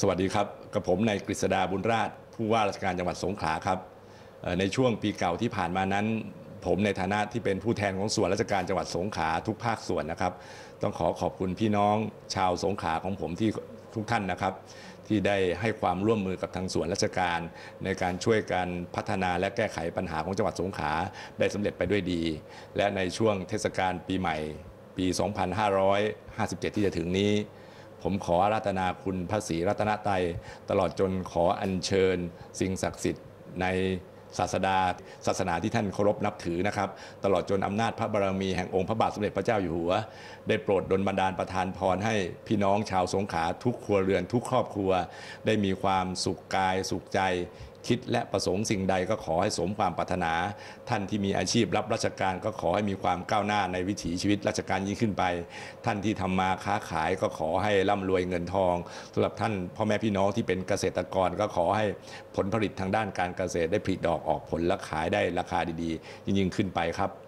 สวัสดีครับกับผมนายกฤษดาบุญราช ผู้ว่าราชการจังหวัดสงขลาครับในช่วงปีเก่าที่ผ่านมานั้น ผมในฐานะที่เป็นผู้แทนของส่วนราชการจังหวัดสงขลาทุกภาคส่วนนะครับ ต้องขอขอบคุณพี่น้องชาวสงขลาของผมที่ทุกท่านนะครับ ที่ได้ให้ความร่วมมือกับทางส่วนราชการ ในการช่วยกันพัฒนาและแก้ไขปัญหาของจังหวัดสงขลาได้สำเร็จไปด้วยดี และในช่วงเทศกาลปีใหม่ ปี 2557 ที่จะถึงนี้ ผมขออาราธนาคุณพระศรีรัตนตรัยตลอดจนขออัญเชิญ สิ่งศักดิ์สิทธิ์ในศาสดาศาสนาที่ท่านเคารพนับถือนะครับ ตลอดจนอำนาจพระบารมีแห่งองค์พระบาทสมเด็จพระเจ้าอยู่หัว ได้โปรดดลบันดาลประทานพรให้พี่น้องชาวสงขลาทุกครัวเรือนทุกครอบครัว ได้มีความสุขกายสุขใจ คิดและประสงค์สิ่งใดก็ขอให้สมความปรารถนา ท่านที่มีอาชีพรับราชการก็ขอให้มีความก้าวหน้าในวิถีชีวิตราชการยิ่งขึ้นไป ท่านที่ทำมาค้าขายก็ขอให้ร่ำรวยเงินทองสำหรับท่านพ่อแม่พี่น้องที่เป็นเกษตรกรก็ขอให้ผลผลิตทางด้านการเกษตรได้ผลิดอกออกผลและขายได้ราคาดีๆ ยิ่งขึ้นไปครับ